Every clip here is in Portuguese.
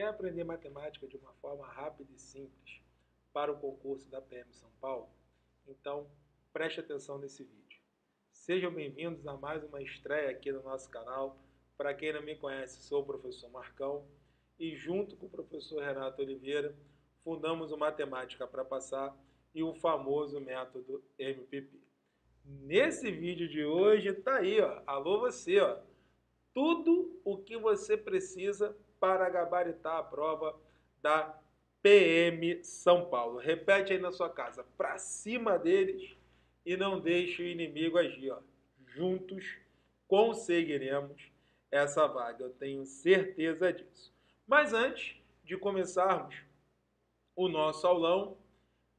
Quer aprender matemática de uma forma rápida e simples para o concurso da PM São Paulo? Então, preste atenção nesse vídeo. Sejam bem-vindos a mais uma estreia aqui no nosso canal. Para quem não me conhece, sou o professor Marcão e junto com o professor Renato Oliveira, fundamos o Matemática para Passar e o famoso método MPP. Nesse vídeo de hoje tá aí, ó. Alô você, ó. Tudo o que você precisa para gabaritar a prova da PM São Paulo. Repete aí na sua casa, para cima deles e não deixe o inimigo agir. Ó. Juntos conseguiremos essa vaga, eu tenho certeza disso. Mas antes de começarmos o nosso aulão,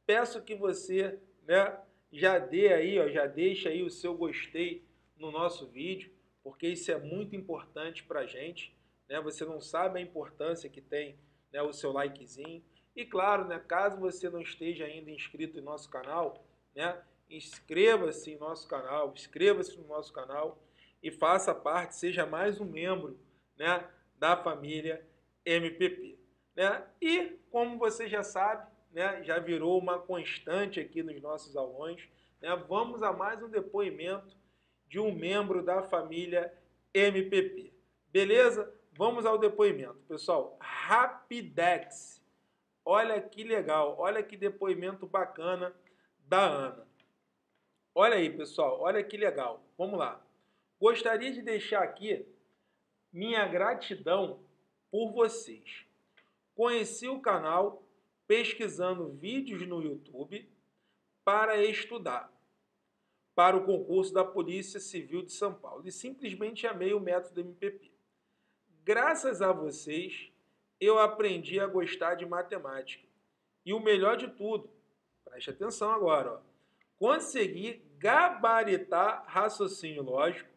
peço que você né, já dê aí, ó, já deixe aí o seu gostei no nosso vídeo, porque isso é muito importante para a gente né? Você não sabe a importância que tem né, o seu likezinho. E claro, né, caso você não esteja ainda inscrito em nosso canal, né, inscreva-se em nosso canal, inscreva-se no nosso canal e faça parte, seja mais um membro né, da família MPP. Né? E como você já sabe, né, já virou uma constante aqui nos nossos aulões, né, vamos a mais um depoimento de um membro da família MPP. Beleza? Vamos ao depoimento. Pessoal, Rapidex. Olha que legal, olha que depoimento bacana da Ana. Olha aí, pessoal, olha que legal. Vamos lá. Gostaria de deixar aqui minha gratidão por vocês. Conheci o canal pesquisando vídeos no YouTube para estudar para o concurso da Polícia Civil de São Paulo e simplesmente amei o método MPP. Graças a vocês, eu aprendi a gostar de matemática. E o melhor de tudo, preste atenção agora, ó, consegui gabaritar raciocínio lógico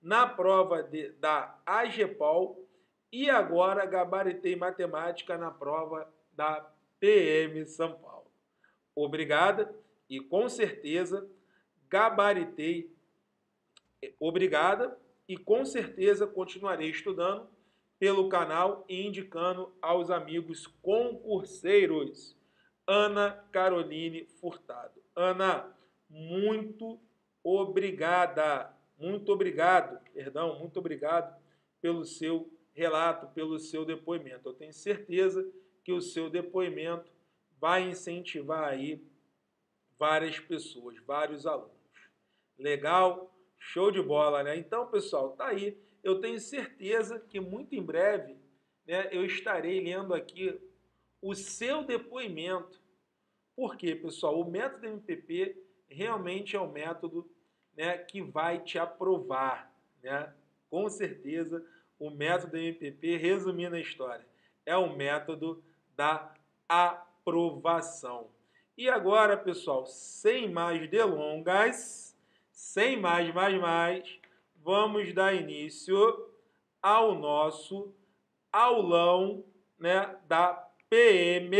na prova de, da AGEPOL e agora gabaritei matemática na prova da PM São Paulo. Obrigada e com certeza gabaritei. Obrigada e com certeza continuarei estudando pelo canal e indicando aos amigos concurseiros. Ana Caroline Furtado. Ana, muito obrigada, muito obrigado, perdão, muito obrigado pelo seu relato, pelo seu depoimento. Eu tenho certeza que o seu depoimento vai incentivar aí várias pessoas, vários alunos. Legal? Show de bola, né? Então, pessoal, tá aí eu tenho certeza que muito em breve né, eu estarei lendo aqui o seu depoimento. Por quê, pessoal? O método MPP realmente é um método né, que vai te aprovar. Né? Com certeza, o método MPP, resumindo a história, é o método da aprovação. E agora, pessoal, sem mais delongas, sem mais, mais, mais, vamos dar início ao nosso aulão né, da PM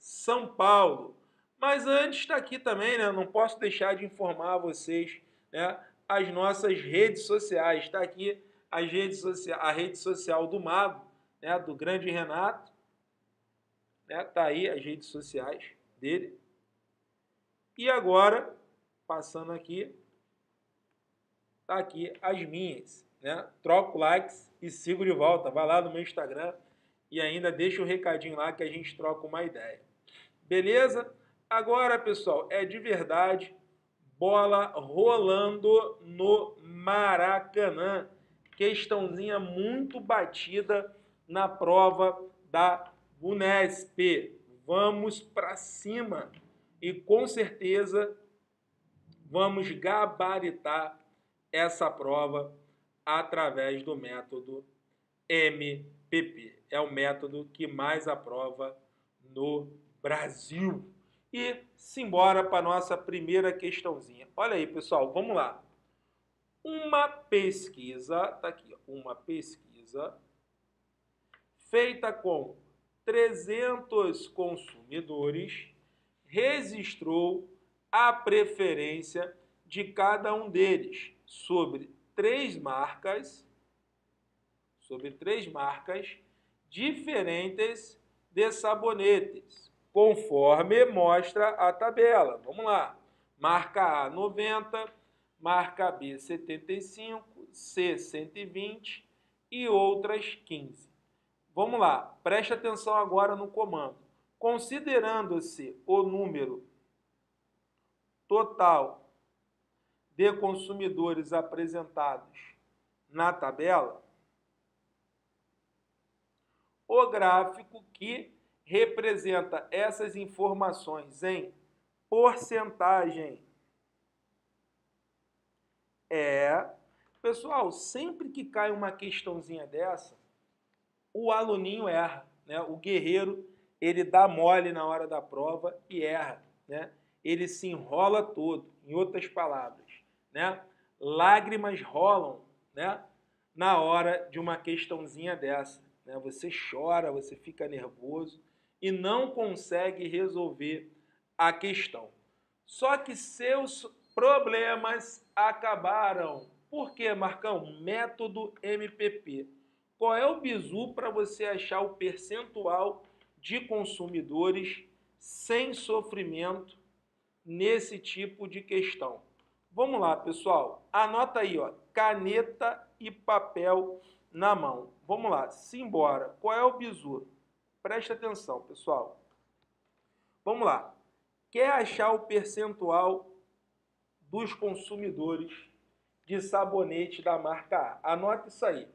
São Paulo. Mas antes está aqui também, né, não posso deixar de informar vocês né, as nossas redes sociais. Está aqui as redes sociais, a rede social do Mago, né, do grande Renato. Está né, tá aí as redes sociais dele. E agora, passando aqui, tá aqui as minhas, né? Troco likes e sigo de volta. Vai lá no meu Instagram e ainda deixa um recadinho lá que a gente troca uma ideia. Beleza? Agora, pessoal, é de verdade bola rolando no Maracanã. Questãozinha muito batida na prova da Unesp. Vamos para cima e com certeza vamos gabaritar essa prova através do método MPP. É o método que mais aprova no Brasil. E simbora para nossa primeira questãozinha. Olha aí, pessoal, vamos lá. Uma pesquisa, tá aqui, uma pesquisa feita com 300 consumidores registrou a preferência de cada um deles sobre três marcas, sobre três marcas diferentes de sabonetes, conforme mostra a tabela. Vamos lá. Marca A 90, marca B 75, C 120 e outras 15. Vamos lá, preste atenção agora no comando. Considerando-se o número total de consumidores apresentados na tabela, o gráfico que representa essas informações em porcentagem é. Pessoal, sempre que cai uma questãozinha dessa, o aluninho erra, né? O guerreiro, ele dá mole na hora da prova e erra, né? Ele se enrola todo, em outras palavras, né? Lágrimas rolam, né? Na hora de uma questãozinha dessa, né? Você chora, você fica nervoso e não consegue resolver a questão. Só que seus problemas acabaram. Por quê, Marcão? Método MPP. Qual é o bizu para você achar o percentual de consumidores sem sofrimento nesse tipo de questão? Vamos lá, pessoal. Anota aí, ó, caneta e papel na mão. Vamos lá, simbora. Qual é o bizu? Preste atenção, pessoal. Vamos lá. Quer achar o percentual dos consumidores de sabonete da marca A? Anote isso aí.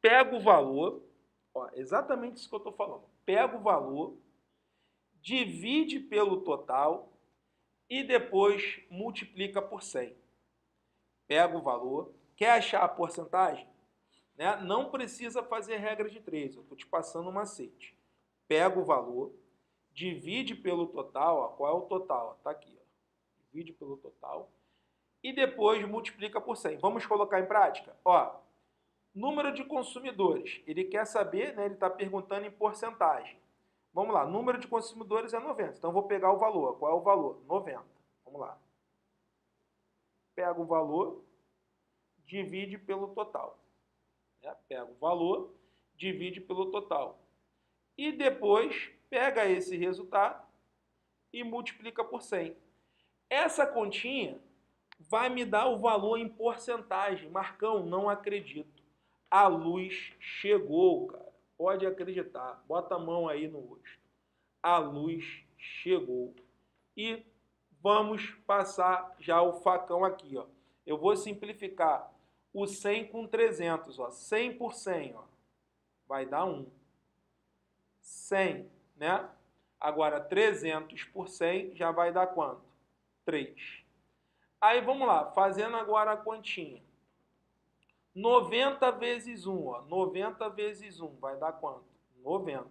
Pega o valor, ó, exatamente isso que eu estou falando. Pega o valor, divide pelo total e depois multiplica por 100. Pega o valor, quer achar a porcentagem? Né? Não precisa fazer regra de 3, eu estou te passando um macete. Pega o valor, divide pelo total, ó, qual é o total? Está aqui, ó. divide pelo total e depois multiplica por 100. Vamos colocar em prática? Ó, número de consumidores, ele quer saber, né, ele está perguntando em porcentagem. Vamos lá, número de consumidores é 90, então vou pegar o valor. Qual é o valor? 90. Vamos lá. Pega o valor, divide pelo total. Né? Pega o valor, divide pelo total. E depois pega esse resultado e multiplica por 100. Essa continha vai me dar o valor em porcentagem. Marcão, não acredito. A luz chegou, cara. Pode acreditar. Bota a mão aí no rosto. A luz chegou. E vamos passar já o facão aqui, ó. Eu vou simplificar o 100 com 300, ó. 100 por 100, ó. Vai dar 1. 100, né? Agora, 300 por 100 já vai dar quanto? 3. Aí vamos lá, fazendo agora a continha. 90 vezes 1, ó. 90 vezes 1 vai dar quanto? 90.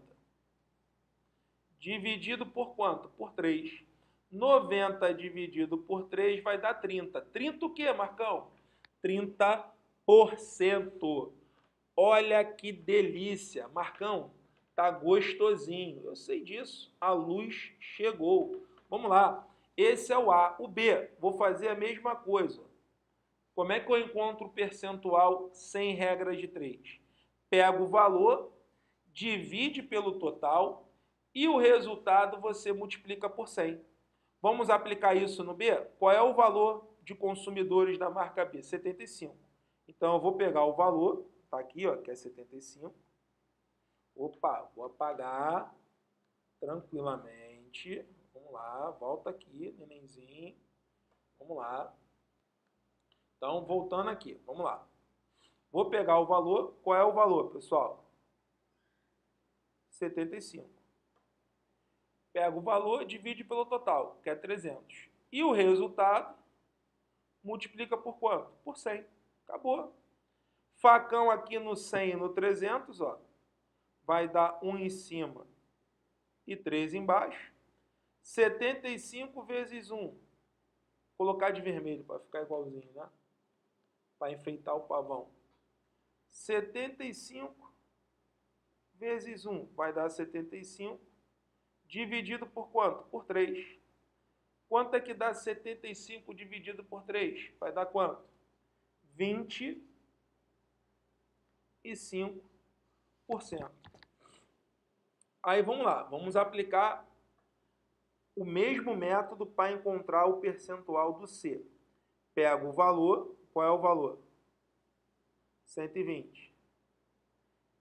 Dividido por quanto? Por 3. 90 dividido por 3 vai dar 30. 30 o quê, Marcão? 30%. Olha que delícia. Marcão, tá gostosinho. Eu sei disso. A luz chegou. Vamos lá. Esse é o A. O B, vou fazer a mesma coisa. Como é que eu encontro o percentual sem regra de 3? Pego o valor, divide pelo total e o resultado você multiplica por 100. Vamos aplicar isso no B? Qual é o valor de consumidores da marca B? 75. Então eu vou pegar o valor, tá aqui, ó, que é 75. Opa, vou apagar tranquilamente. Vamos lá, volta aqui, nenenzinho. Vamos lá. Então, voltando aqui, vamos lá. Vou pegar o valor. Qual é o valor, pessoal? 75. Pega o valor, divide pelo total, que é 300. E o resultado multiplica por quanto? Por 100. Acabou. Facão aqui no 100 e no 300, ó, vai dar 1 em cima e 3 embaixo. 75 vezes 1. Vou colocar de vermelho para ficar igualzinho, né? Para enfeitar o pavão. 75 vezes 1 vai dar 75. Dividido por quanto? Por 3. Quanto é que dá 75 dividido por 3? Vai dar quanto? 25%. Aí vamos lá, vamos aplicar o mesmo método para encontrar o percentual do C. Pega o valor, qual é o valor? 120.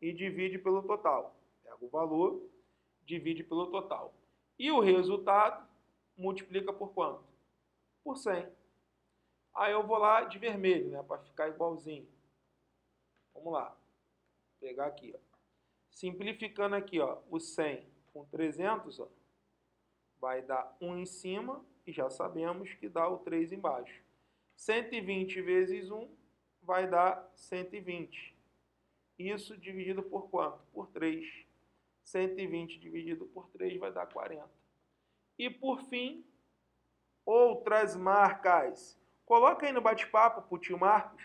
E divide pelo total. Pega o valor, divide pelo total. E o resultado multiplica por quanto? Por 100. Aí eu vou lá de vermelho, né, para ficar igualzinho. Vamos lá. Vou pegar aqui, ó. Simplificando aqui, ó, o 100 com 300, ó, vai dar 1 em cima e já sabemos que dá o 3 embaixo. 120 vezes 1 vai dar 120. Isso dividido por quanto? Por 3. 120 dividido por 3 vai dar 40. E por fim, outras marcas. Coloca aí no bate-papo para o tio Marcos.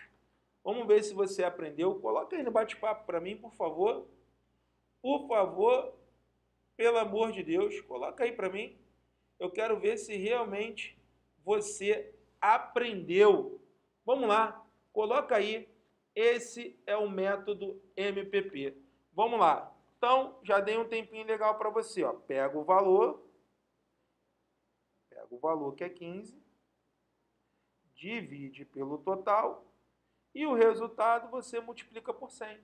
Vamos ver se você aprendeu. Coloca aí no bate-papo para mim, por favor. Por favor, pelo amor de Deus, coloca aí para mim. Eu quero ver se realmente você aprendeu. Vamos lá, coloca aí. Esse é o método MPP. Vamos lá. Então, já dei um tempinho legal para você. Ó. Pega o valor, pega o valor que é 15, divide pelo total e o resultado você multiplica por 100.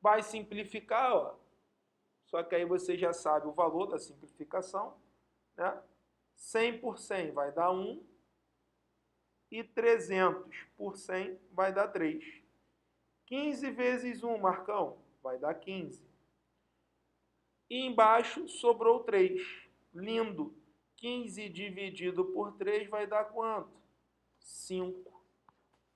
Vai simplificar, ó, só que aí você já sabe o valor da simplificação. Né? 100 por 100 vai dar 1. E 300 por 100 vai dar 3. 15 vezes 1, Marcão, vai dar 15. E embaixo sobrou 3. Lindo. 15 dividido por 3 vai dar quanto? 5.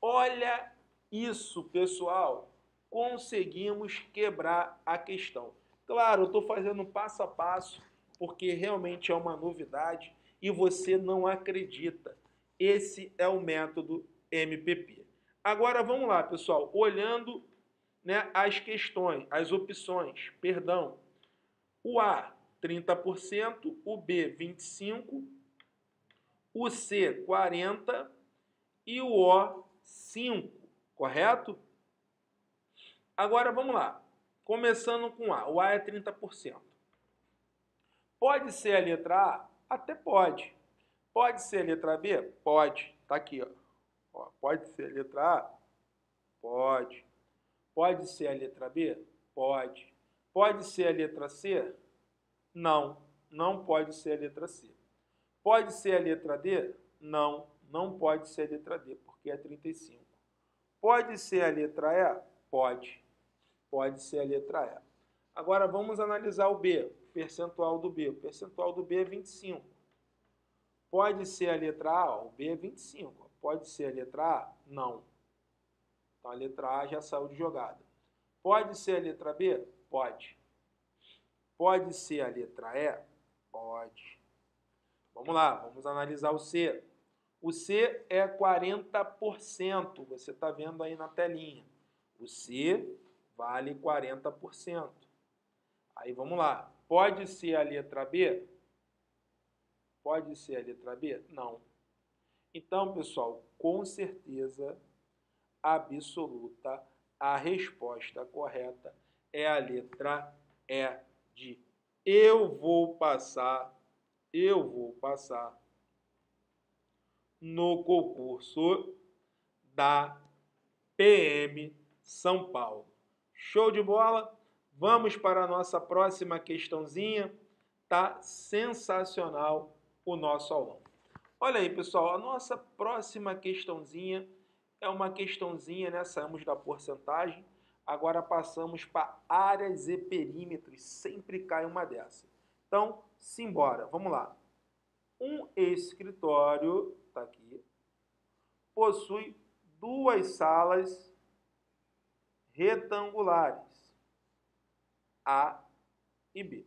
Olha isso, pessoal. Conseguimos quebrar a questão. Claro, eu estou fazendo passo a passo porque realmente é uma novidade e você não acredita. Esse é o método MPP. Agora vamos lá, pessoal, olhando né, as questões, as opções, perdão. O A, 30%, o B, 25%, o C, 40% e o O, 5%, correto? Agora vamos lá. Começando com A. O A é 30%. Pode ser a letra A? Até pode. Pode ser letra B? Pode. Está aqui. Ó. ó. Pode ser letra A? Pode. Pode ser a letra B? Pode. Pode ser a letra C? Não. Não pode ser a letra C. Pode ser a letra D? Não. Não pode ser a letra D, porque é 35. Pode ser a letra E? Pode pode ser a letra E. Agora vamos analisar o B, o percentual do B. O percentual do B é 25. Pode ser a letra A? O B é 25. Pode ser a letra A? Não. Então a letra A já saiu de jogada. Pode ser a letra B? Pode. Pode ser a letra E? Pode. Vamos lá, vamos analisar o C. O C é 40%, você está vendo aí na telinha. O C vale 40%. Aí vamos lá. Pode ser a letra B? Pode ser a letra B? Não. Então, pessoal, com certeza absoluta, a resposta correta é a letra E de eu vou passar, eu vou passar no concurso da PM São Paulo. Show de bola? Vamos para a nossa próxima questãozinha. Tá sensacional o nosso aulão. Olha aí, pessoal, a nossa próxima questãozinha é uma questãozinha, né? Saímos da porcentagem, agora passamos para áreas e perímetros. Sempre cai uma dessa. Então, simbora, vamos lá. Um escritório, tá aqui, possui duas salas retangulares A e B,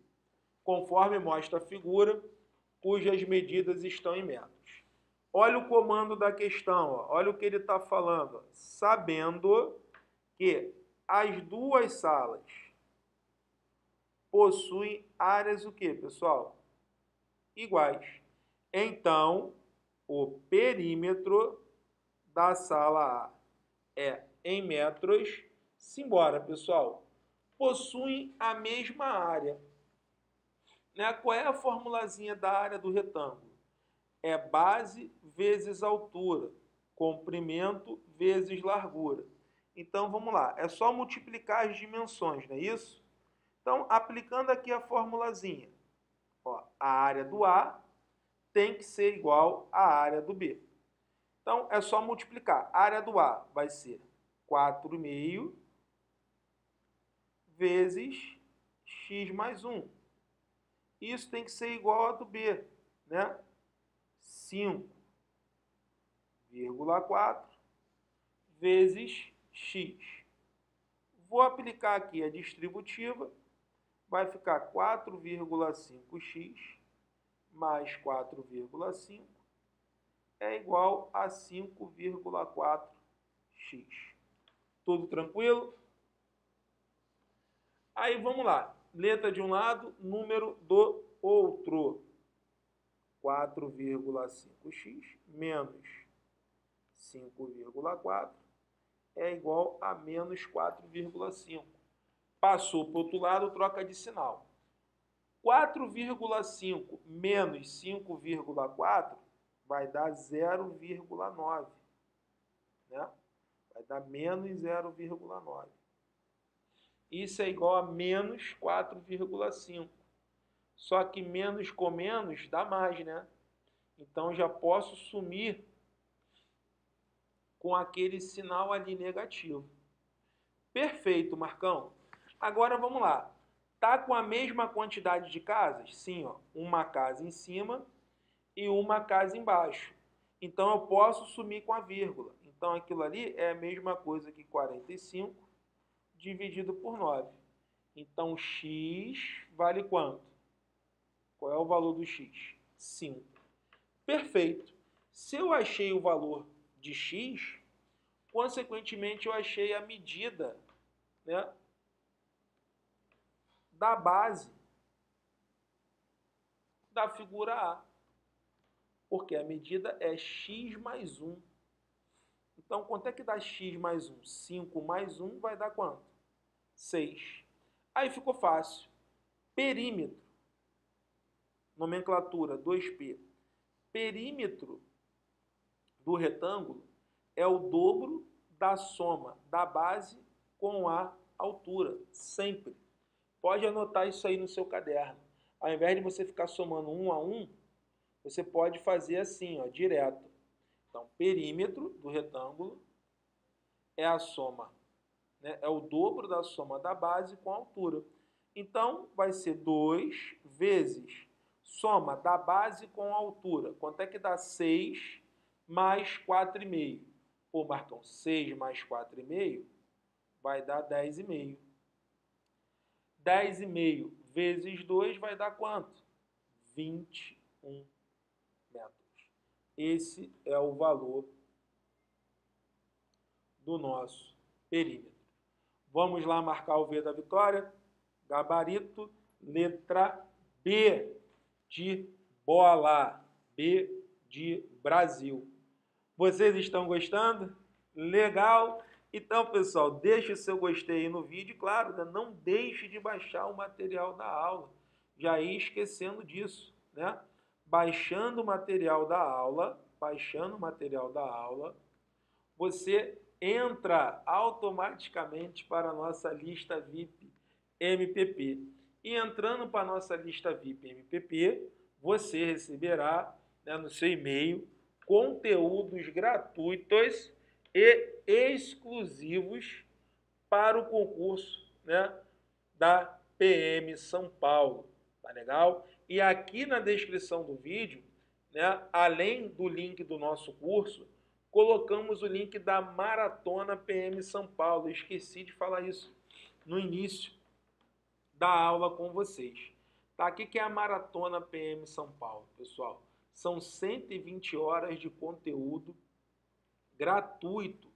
conforme mostra a figura, cujas medidas estão em metros. Olha o comando da questão, ó. olha o que ele está falando. Sabendo que as duas salas possuem áreas o que, pessoal? Iguais. Então, o perímetro da sala A é em metros Simbora, pessoal. Possuem a mesma área. Né? Qual é a formulazinha da área do retângulo? É base vezes altura, comprimento vezes largura. Então, vamos lá. É só multiplicar as dimensões, não é isso? Então, aplicando aqui a formulazinha. Ó, a área do A tem que ser igual à área do B. Então, é só multiplicar. A área do A vai ser 4,5 vezes x mais 1. Isso tem que ser igual a do B, né? 5,4 vezes x. Vou aplicar aqui a distributiva, vai ficar 4,5x mais 4,5 é igual a 5,4x. Tudo tranquilo? Aí vamos lá. Letra de um lado, número do outro. 4,5x menos 5,4 é igual a menos 4,5. Passou para o outro lado, troca de sinal. 4,5 menos 5,4 vai dar 0,9. Né? Vai dar menos 0,9. Isso é igual a menos 4,5. Só que menos com menos dá mais, né? Então já posso sumir com aquele sinal ali negativo. Perfeito, Marcão. Agora vamos lá. Tá com a mesma quantidade de casas? Sim, ó. Uma casa em cima e uma casa embaixo. Então eu posso sumir com a vírgula. Então aquilo ali é a mesma coisa que 45 dividido por 9. Então x vale quanto? Qual é o valor do x? 5. Perfeito. Se eu achei o valor de x, consequentemente eu achei a medida né, da base da figura A. Porque a medida é x mais 1. Então, quanto é que dá x mais 1? 5 mais 1 vai dar quanto? 6. Aí ficou fácil. Perímetro. Nomenclatura 2P. Perímetro do retângulo é o dobro da soma da base com a altura, sempre. Pode anotar isso aí no seu caderno. Ao invés de você ficar somando um a um, você pode fazer assim, ó, direto. Então, perímetro do retângulo é a soma, né, é o dobro da soma da base com a altura. Então, vai ser 2 vezes soma da base com a altura. Quanto é que dá 6 mais 4,5? Pô, Marcão, 6 mais 4,5 vai dar 10,5. 10,5 vezes 2 vai dar quanto? 21 metros. Esse é o valor do nosso perímetro. Vamos lá marcar o V da vitória. Gabarito, letra B de bola. B de Brasil. Vocês estão gostando? Legal? Então, pessoal, deixe o seu gostei no vídeo. Claro, né? não deixe de baixar o material da aula. Já ia esquecendo disso, né? Baixando o material da aula, baixando o material da aula, você entra automaticamente para a nossa lista VIP MPP. E entrando para a nossa lista VIP MPP, você receberá né, no seu e-mail conteúdos gratuitos e exclusivos para o concurso né, da PM São Paulo. Tá legal? E aqui na descrição do vídeo, né, além do link do nosso curso, colocamos o link da Maratona PM São Paulo. Eu esqueci de falar isso no início da aula com vocês. Tá? O que é a Maratona PM São Paulo, pessoal? São 120 horas de conteúdo gratuito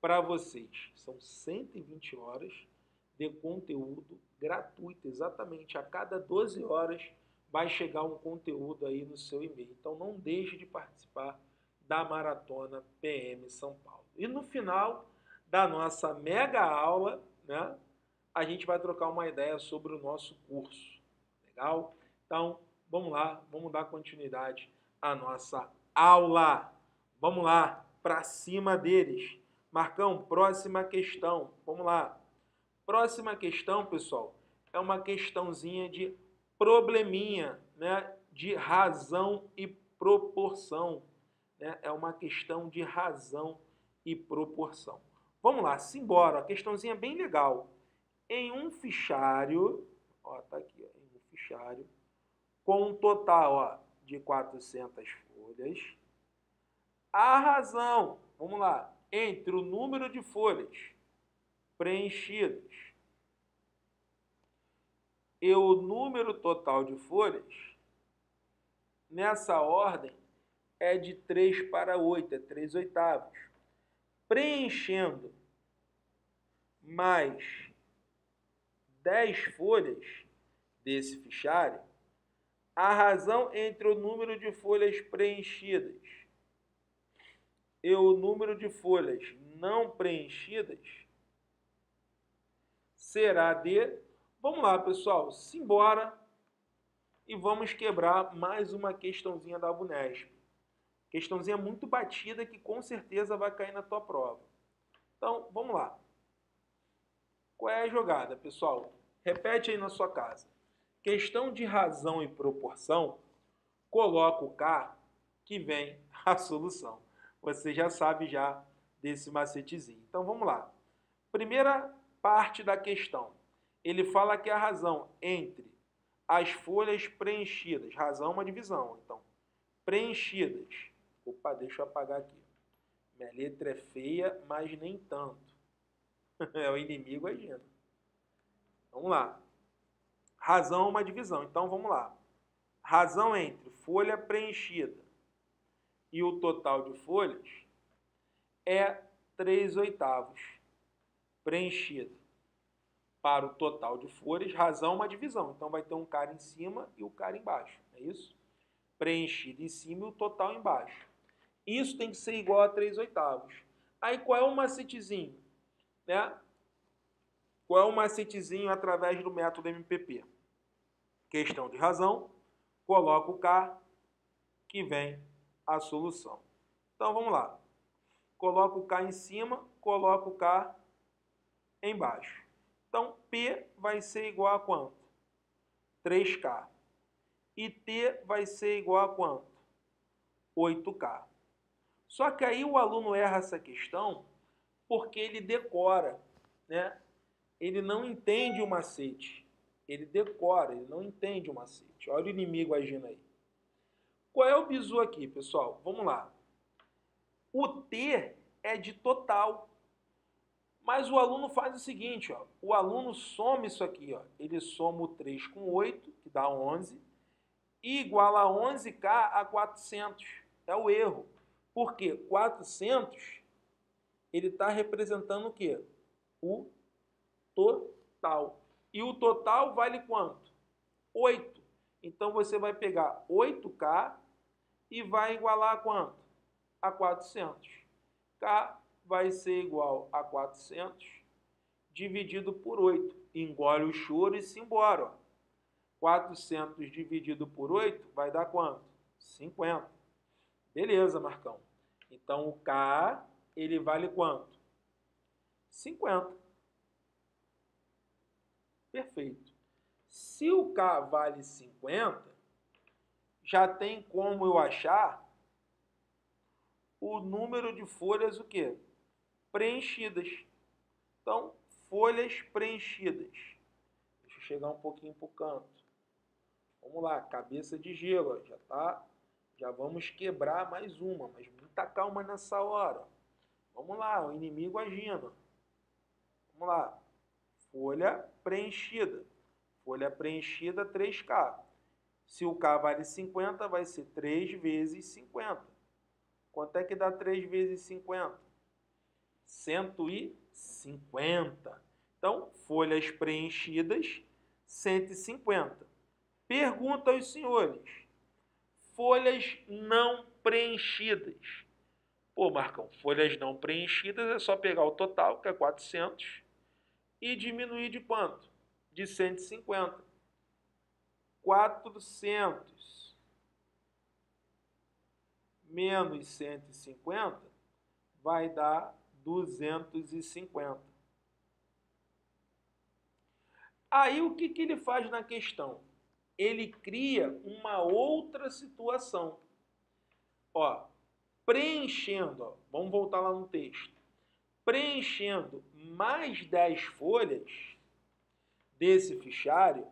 para vocês. São 120 horas de conteúdo gratuito, exatamente. A cada 12 horas vai chegar um conteúdo aí no seu e-mail. Então não deixe de participar da Maratona PM São Paulo. E no final da nossa mega aula, né, a gente vai trocar uma ideia sobre o nosso curso. Legal? Então, vamos lá, vamos dar continuidade à nossa aula. Vamos lá, para cima deles. Marcão, próxima questão. Vamos lá. Próxima questão, pessoal, é uma questãozinha de probleminha, né? De razão e proporção. Né? É uma questão de razão e proporção. Vamos lá, simbora. Questãozinha bem legal. Em um fichário, ó, tá aqui, ó, em um fichário, com um total ó, de 400 folhas, a razão, vamos lá, entre o número de folhas preenchidas e o número total de folhas, nessa ordem, é de 3 para 8, é 3 oitavos. Preenchendo mais 10 folhas desse fichário, a razão entre o número de folhas preenchidas e o número de folhas não preenchidas será de. Vamos lá, pessoal, simbora e vamos quebrar mais uma questãozinha da Unesp. Questãozinha muito batida que com certeza vai cair na tua prova. Então, vamos lá. Qual é a jogada, pessoal? Repete aí na sua casa. Questão de razão e proporção, coloca o K que vem a solução. Você já sabe já desse macetezinho. Então vamos lá. Primeira parte da questão. Ele fala que a razão entre as folhas preenchidas, razão é uma divisão, então, preenchidas. Opa, deixa eu apagar aqui. Minha letra é feia, mas nem tanto. é o inimigo agindo. Vamos lá. Razão é uma divisão. Então vamos lá. Razão entre folha preenchida e o total de folhas é 3 oitavos preenchida. Para o total de folhas, razão é uma divisão. Então vai ter um cara em cima e o cara embaixo. É isso? Preenchido em cima e o total embaixo. Isso tem que ser igual a 3 oitavos. Aí qual é o macetezinho? Né? Qual é o macetezinho através do método MPP? Questão de razão, coloca o K que vem a solução. Então vamos lá. Coloco o K em cima, coloco o K embaixo. Então P vai ser igual a quanto? 3K. E T vai ser igual a quanto? 8K. Só que aí o aluno erra essa questão porque ele decora, né? Ele não entende o macete. Ele decora, ele não entende o macete. Olha o inimigo agindo aí. Qual é o bizu aqui, pessoal? Vamos lá. O T é de total. Mas o aluno faz o seguinte, ó. O aluno soma isso aqui, ó. Ele soma o 3 com 8, que dá 11, e iguala 11K a 400. É o erro. Por quê? 400, ele está representando o quê? O total. E o total vale quanto? 8. Então, você vai pegar 8K e vai igualar a quanto? A 400. K vai ser igual a 400 dividido por 8. Engole o choro e se embora. Ó. 400 dividido por 8 vai dar quanto? 50. Beleza, Marcão. Então, o K, ele vale quanto? 50. Perfeito. Se o K vale 50, já tem como eu achar o número de folhas o quê? Preenchidas. Então, folhas preenchidas. Deixa eu chegar um pouquinho para o canto. Vamos lá, cabeça de gelo. Já tá, já vamos quebrar mais uma, mas muita calma nessa hora. Vamos lá, o inimigo agindo. Vamos lá. Folha preenchida. Folha preenchida 3K. Se o K vale 50, vai ser 3 vezes 50. Quanto é que dá 3 vezes 50? 150. Então, folhas preenchidas, 150. Pergunta aos senhores. Folhas não preenchidas. Pô, Marcão, folhas não preenchidas é só pegar o total, que é 400, e diminuir de quanto? De 150. 400 menos 150 vai dar 250. Aí o que, que ele faz na questão? Ele cria uma outra situação. Ó, preenchendo, ó, vamos voltar lá no texto. Preenchendo mais 10 folhas desse fichário,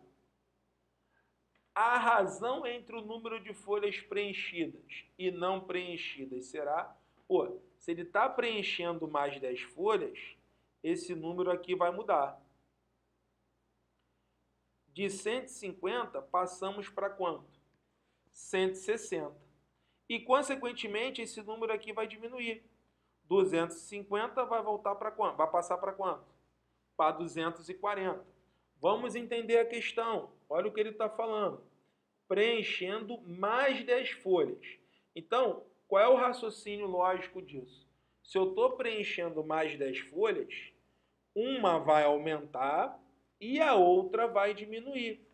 a razão entre o número de folhas preenchidas e não preenchidas será, pô, se ele está preenchendo mais 10 folhas, esse número aqui vai mudar. De 150, passamos para quanto? 160. E, consequentemente, esse número aqui vai diminuir. 250 vai voltar para quanto? Vai passar para quanto? Para 240. Vamos entender a questão. Olha o que ele está falando. Preenchendo mais 10 folhas. Então, qual é o raciocínio lógico disso? Se eu estou preenchendo mais 10 folhas, uma vai aumentar e a outra vai diminuir.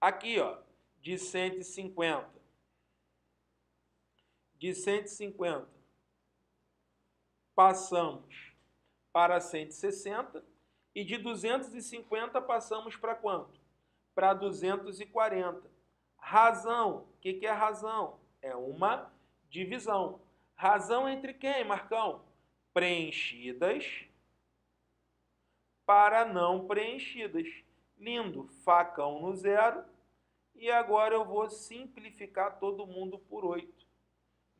Aqui, ó, de 150. De 150 passamos para 160 e de 250 passamos para quanto? Para 240. Razão. O que, que é razão? É uma divisão. Razão entre quem, Marcão? Preenchidas para não preenchidas. Lindo. Facão no zero. E agora eu vou simplificar todo mundo por 8.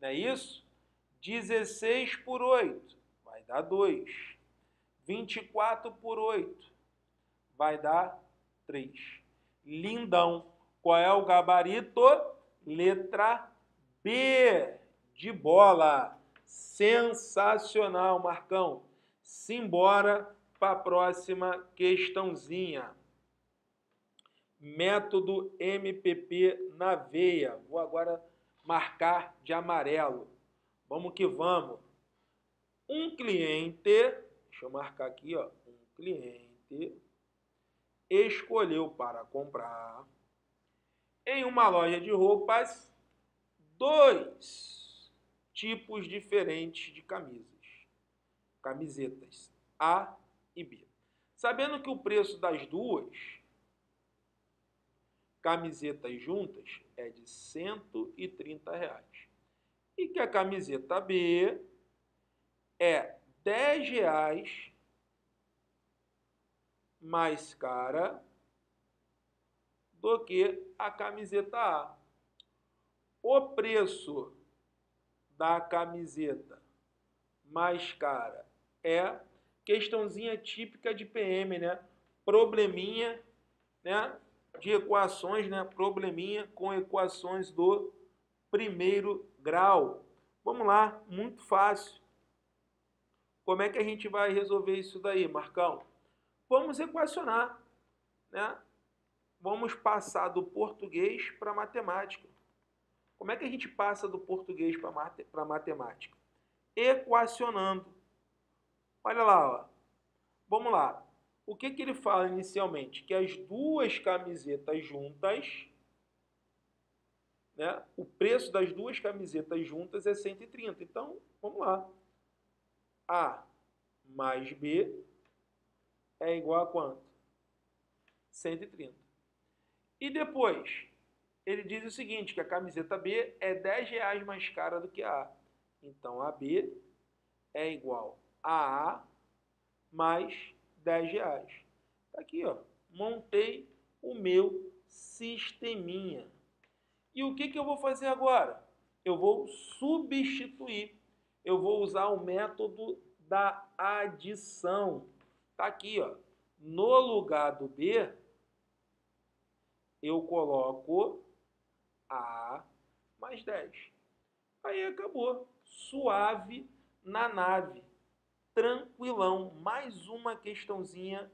Não é isso? 16 por 8 vai dar 2. 24 por 8 vai dar 3. Lindão. Qual é o gabarito? Letra B de bola. Sensacional, Marcão. Simbora para a próxima questãozinha. Método MPP na veia. Vou agora marcar de amarelo. Vamos que vamos. Um cliente, deixa eu marcar aqui, ó, um cliente escolheu para comprar em uma loja de roupas dois tipos diferentes de camisas, camisetas A e B. Sabendo que o preço das duas camisetas juntas é de 130 reais e que a camiseta B é 10 reais mais cara do que a camiseta A. O preço da camiseta mais cara é questãozinha típica de PM, né? Probleminha, né? De equações, né? Probleminha com equações do primeiro grau. Vamos lá, muito fácil. Como é que a gente vai resolver isso daí, Marcão? Vamos equacionar, né? vamos passar do português para matemática. Como é que a gente passa do português para mate, matemática? Equacionando. Olha lá, ó. vamos lá. O que, que ele fala inicialmente? Que as duas camisetas juntas, né, o preço das duas camisetas juntas é 130. Então, vamos lá. A mais B é igual a quanto? 130. E depois, ele diz o seguinte, que a camiseta B é 10 reais mais cara do que a A. Então, a B é igual a mais 10 reais. Tá aqui, ó. Montei o meu sisteminha. E o que, que eu vou fazer agora? Eu vou substituir. Eu vou usar o método da adição. Tá aqui, ó. No lugar do B, eu coloco A mais 10. Aí acabou. Suave na nave. Tranquilão. Mais uma questãozinha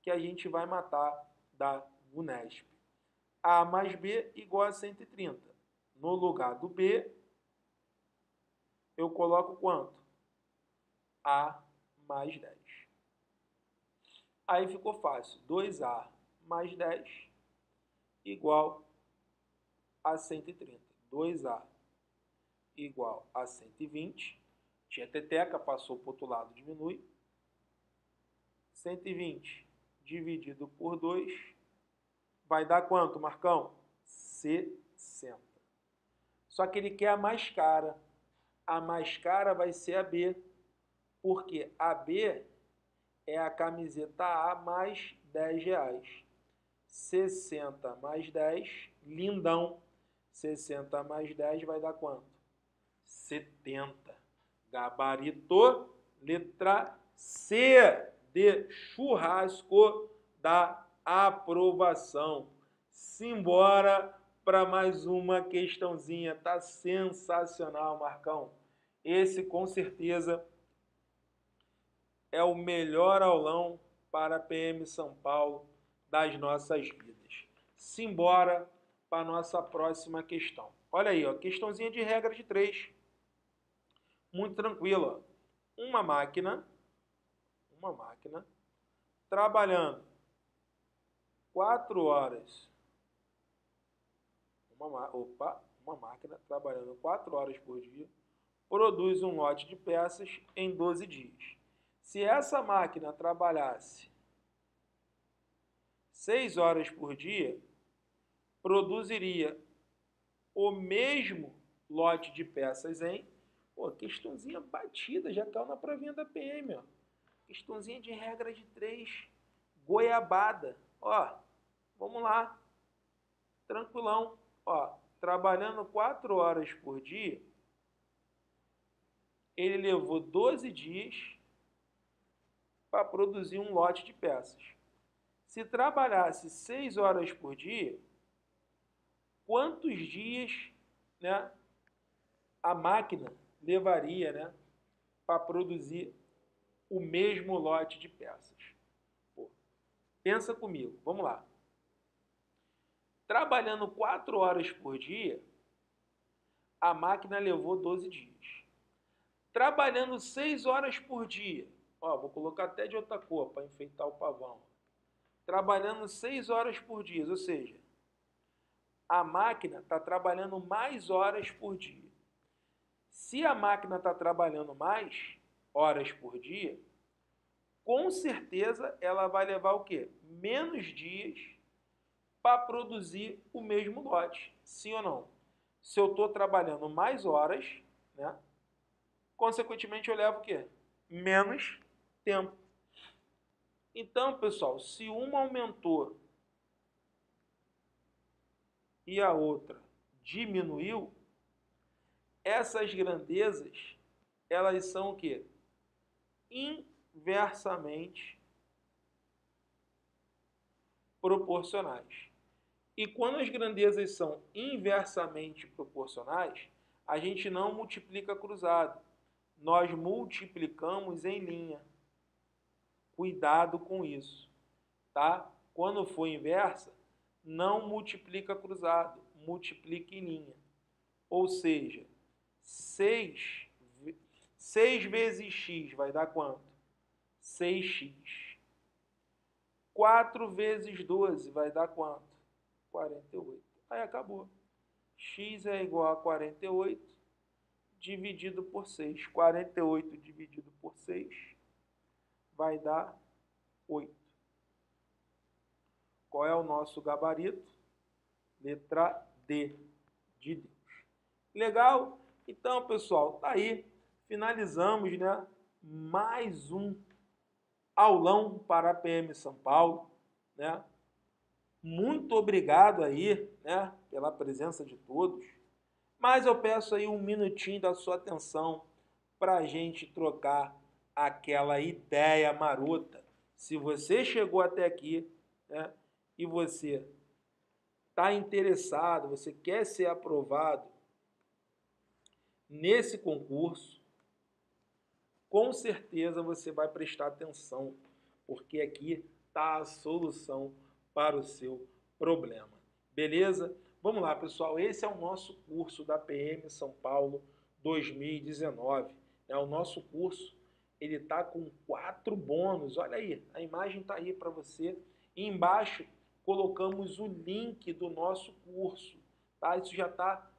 que a gente vai matar da Unesp. A mais B igual a 130. No lugar do B, eu coloco quanto? A mais 10. Aí ficou fácil. 2A mais 10 igual a 130. 2A igual a 120. Tinha teteca, passou para o outro lado, diminui. 120 dividido por 2 vai dar quanto, Marcão? 60. Só que ele quer a mais cara. A mais cara vai ser a B, porque a B é a camiseta A mais 10 reais. 60 mais 10, lindão. 60 mais 10 vai dar quanto? 70. Gabarito, letra C de churrasco da aprovação. Simbora para mais uma questãozinha. Tá sensacional, Marcão. Esse com certeza é o melhor aulão para a PM São Paulo das nossas vidas. Simbora para a nossa próxima questão. Olha aí, ó, questãozinha de regra de três. Muito tranquila. Uma máquina, uma máquina, trabalhando quatro horas. Uma, opa, uma máquina trabalhando quatro horas por dia produz um lote de peças em 12 dias. Se essa máquina trabalhasse 6 horas por dia, produziria o mesmo lote de peças em. Pô, questãozinha batida, já caiu na provinha da PM, ó. Questãozinha de regra de três, goiabada. Ó, vamos lá. Tranquilão. Ó, trabalhando 4 horas por dia, ele levou 12 dias para produzir um lote de peças. Se trabalhasse 6 horas por dia, quantos dias né, a máquina levaria né, para produzir o mesmo lote de peças? Pô, pensa comigo, vamos lá. Trabalhando 4 horas por dia, a máquina levou 12 dias. Trabalhando 6 horas por dia, ó, vou colocar até de outra cor para enfeitar o pavão. Trabalhando 6 horas por dia, ou seja, a máquina está trabalhando mais horas por dia. Se a máquina está trabalhando mais horas por dia, com certeza ela vai levar o quê? Menos dias para produzir o mesmo lote. Sim ou não? Se eu estou trabalhando mais horas, né? consequentemente eu levo o quê? Menos tempo. Então, pessoal, se uma aumentou e a outra diminuiu, essas grandezas, elas são o quê? Inversamente proporcionais. E quando as grandezas são inversamente proporcionais, a gente não multiplica cruzado. Nós multiplicamos em linha. Cuidado com isso, tá? Quando for inversa, não multiplica cruzado, multiplica em linha. Ou seja, 6, 6 vezes x vai dar quanto? 6x. 4 vezes 12 vai dar quanto? 48. Aí acabou. x é igual a 48 dividido por 6. 48 dividido por 6 vai dar 8. Qual é o nosso gabarito? Letra D de Deus. Legal? Então, pessoal, tá aí. Finalizamos, né? Mais um aulão para a PM São Paulo, né? Muito obrigado aí, né, pela presença de todos. Mas eu peço aí um minutinho da sua atenção para a gente trocar aquela ideia marota. Se você chegou até aqui, né, e você está interessado, você quer ser aprovado nesse concurso, com certeza você vai prestar atenção, porque aqui está a solução para o seu problema. Beleza? Vamos lá, pessoal. Esse é o nosso curso da PM São Paulo 2019. É o nosso curso. Ele está com quatro bônus. Olha aí, a imagem está aí para você. E embaixo colocamos o link do nosso curso, tá? Isso já está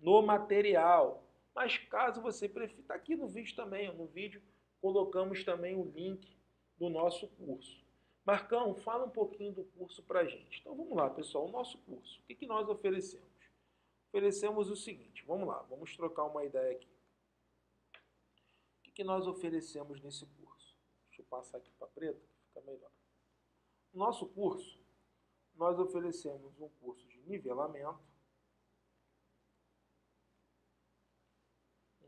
no material. Mas caso você prefira, está aqui no vídeo também, no vídeo colocamos também o link do nosso curso. Marcão, fala um pouquinho do curso para a gente. Então vamos lá, pessoal, o nosso curso. O que, que nós oferecemos? Oferecemos o seguinte, vamos lá, vamos trocar uma ideia aqui. O que, que nós oferecemos nesse curso? Deixa eu passar aqui para preto, fica melhor. No nosso curso, nós oferecemos um curso de nivelamento,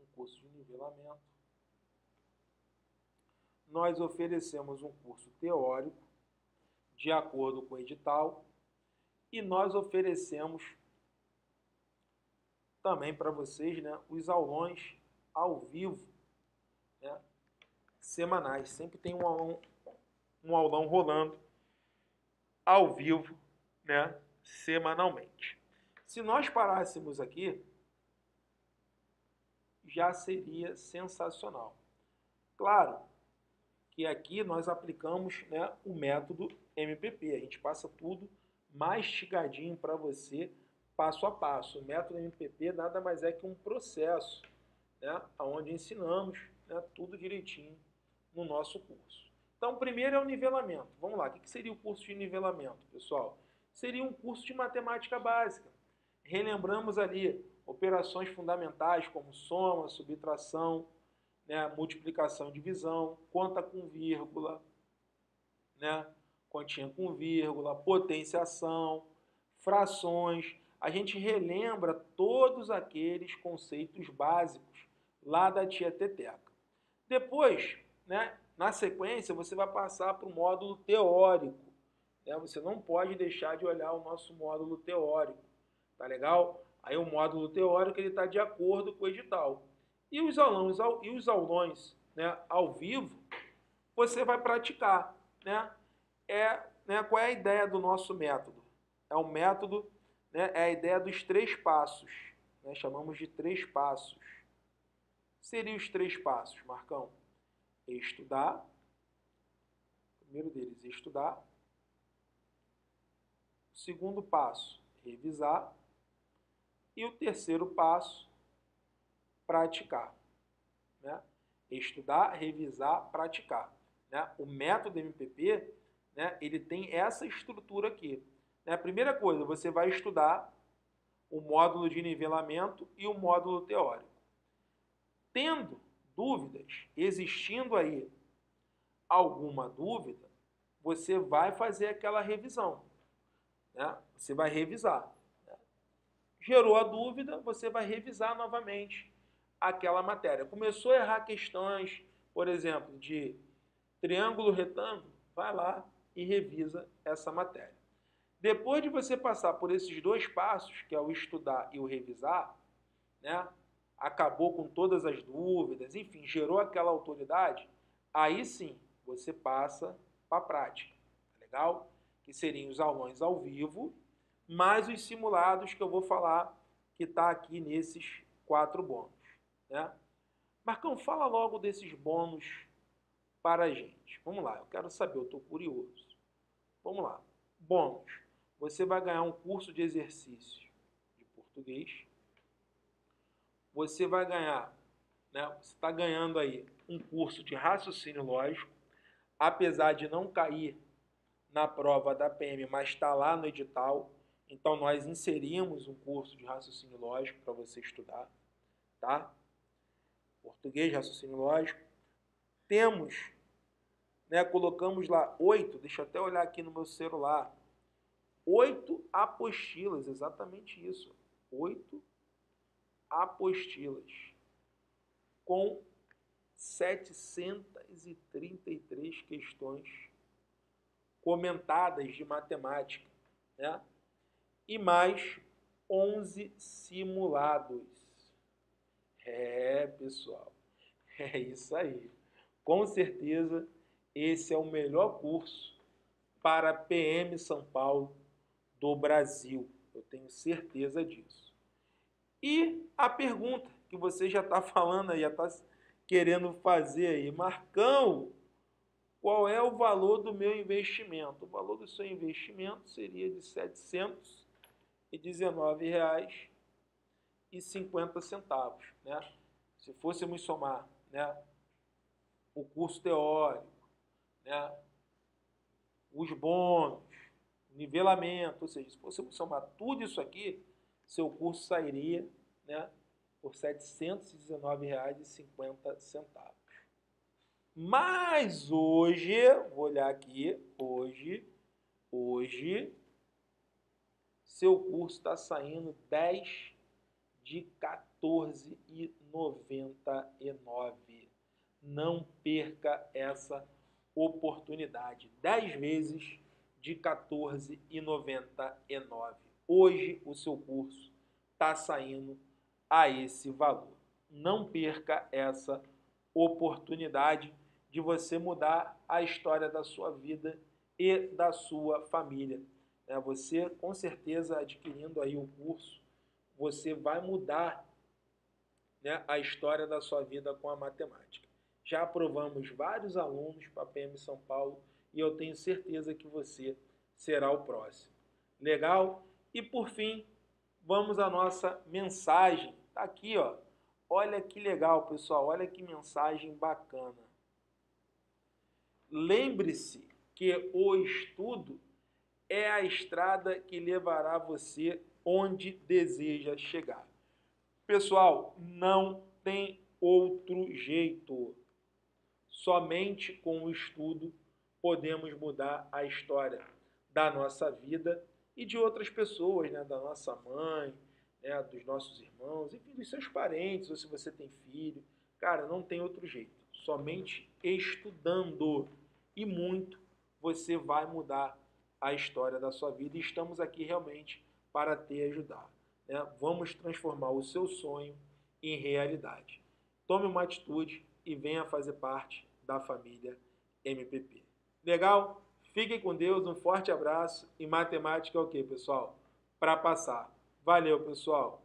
um curso de nivelamento, nós oferecemos um curso teórico, de acordo com o edital, e nós oferecemos também para vocês né, os aulões ao vivo, né, semanais. Sempre tem um aulão, um aulão rolando ao vivo, né, semanalmente. Se nós parássemos aqui, já seria sensacional. Claro que aqui nós aplicamos né, o método MPP. A gente passa tudo mastigadinho para você, passo a passo. O método MPP nada mais é que um processo, né, onde ensinamos né, tudo direitinho no nosso curso. Então, primeiro é o nivelamento. Vamos lá, o que seria o curso de nivelamento, pessoal? Seria um curso de matemática básica. Relembramos ali operações fundamentais como soma, subtração, né, multiplicação e divisão, conta com vírgula, né, continha com vírgula, potenciação, frações. A gente relembra todos aqueles conceitos básicos lá da tia Teteca. Depois, né, na sequência, você vai passar para o módulo teórico. Né? Você não pode deixar de olhar o nosso módulo teórico. Tá legal? Aí o módulo teórico ele está de acordo com o edital. E os e os aulões né, ao vivo, você vai praticar. Né? É, né, qual é a ideia do nosso método? É um método, né, é a ideia dos três passos. Né? Chamamos de três passos. Seriam os três passos, Marcão? estudar. Primeiro deles, estudar. Segundo passo, revisar. E o terceiro passo, praticar. Né? Estudar, revisar, praticar. Né? O método MPP, né, ele tem essa estrutura aqui. Né? Primeira coisa, você vai estudar o módulo de nivelamento e o módulo teórico. Tendo dúvidas, existindo aí alguma dúvida, você vai fazer aquela revisão. Né? Você vai revisar. Gerou a dúvida, você vai revisar novamente aquela matéria. Começou a errar questões, por exemplo, de triângulo retângulo, vai lá e revisa essa matéria. Depois de você passar por esses dois passos, que é o estudar e o revisar, né? acabou com todas as dúvidas, enfim, gerou aquela autoridade, aí sim você passa para a prática. Tá legal? Que seriam os aulões ao vivo, mais os simulados que eu vou falar que está aqui nesses quatro bônus. Né? Marcão, fala logo desses bônus para a gente. Vamos lá, eu quero saber, eu estou curioso. Vamos lá. Bônus. Você vai ganhar um curso de exercício de português você vai ganhar, né? Você está ganhando aí um curso de raciocínio lógico, apesar de não cair na prova da PM, mas está lá no edital. Então nós inserimos um curso de raciocínio lógico para você estudar, tá? Português, raciocínio lógico. Temos, né, colocamos lá oito, deixa eu até olhar aqui no meu celular, oito apostilas, exatamente isso, oito apostilas, com 733 questões comentadas de matemática, né? e mais 11 simulados. É, pessoal, é isso aí. Com certeza, esse é o melhor curso para PM São Paulo do Brasil. Eu tenho certeza disso. E a pergunta que você já está falando aí, já está querendo fazer aí. Marcão, qual é o valor do meu investimento? O valor do seu investimento seria de 700 R$119,50. Né? Se fôssemos somar né, o curso teórico, né, os bônus, nivelamento, ou seja, se fôssemos somar tudo isso aqui, seu curso sairia né, por R$ 719,50. Mas hoje, vou olhar aqui, hoje, hoje, seu curso está saindo 10 de 14,99. Não perca essa oportunidade. 10 vezes de 14,99. Hoje o seu curso está saindo a esse valor. Não perca essa oportunidade de você mudar a história da sua vida e da sua família. É, você, com certeza, adquirindo aí o curso, você vai mudar né, a história da sua vida com a matemática. Já aprovamos vários alunos para a PM São Paulo e eu tenho certeza que você será o próximo. Legal? E por fim, vamos à nossa mensagem. Está aqui, ó. Olha que legal, pessoal. Olha que mensagem bacana. Lembre-se que o estudo é a estrada que levará você onde deseja chegar. Pessoal, não tem outro jeito. Somente com o estudo podemos mudar a história da nossa vida e de outras pessoas, né? da nossa mãe, né? dos nossos irmãos, enfim, dos seus parentes, ou se você tem filho. Cara, não tem outro jeito. Somente estudando e muito você vai mudar a história da sua vida. E estamos aqui realmente para te ajudar. Né? Vamos transformar o seu sonho em realidade. Tome uma atitude e venha fazer parte da família MPP. Legal? Fiquem com Deus, um forte abraço e matemática é o que, pessoal? Para passar. Valeu, pessoal!